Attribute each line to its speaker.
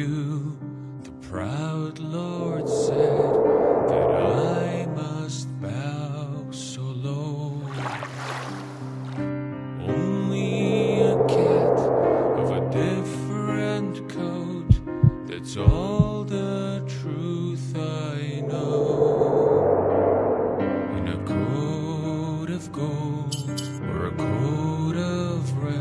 Speaker 1: you. The proud Lord said that I must bow so low. Only a cat of a different coat, that's all the truth I know. In a coat of gold or a coat of red.